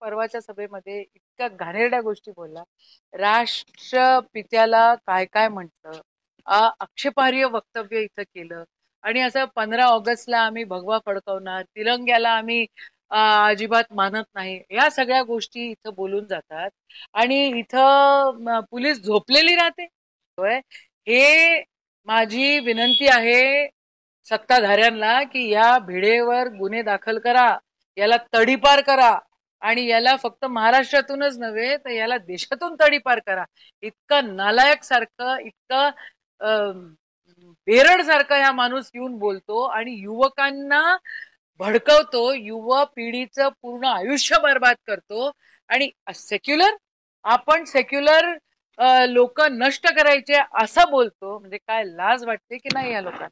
परवाच्या सभेमध्ये इतक्या घाणेरड्या गोष्टी बोलला राष्ट्रपित्याला काय काय म्हटलं? आक्षेपार्ह वक्तव्य इथं केलं. आणि असं पंधरा ऑगस्टला आम्ही भगवा फडकवणार तिरंग्याला आम्ही अजिबात मानत नाही या सगळ्या गोष्टी इथं बोलून जातात. आणि इथं पोलीस झोपलेली राहते. हे माझी विनंती आहे सत्ताधाऱ्यांना की या भिडेवर गुन्हे दाखल करा याला तडीपार करा. आणि याला फक्त महाराष्ट्रातूनच नव्हे तर याला देशातून तडीपार करा. इतकं नालायक सारखं इतकं बेरड सारखं हा माणूस येऊन बोलतो आणि युवकांना भडकवतो युवा पिढीचं पूर्ण आयुष्य बर्बाद करतो आणि सेक्युलर आपण सेक्युलर लोक नष्ट करायचे असं बोलतो. म्हणजे काय लाज वाटते की नाही या लोकांना?